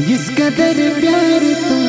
जिस कदर प्यार तुम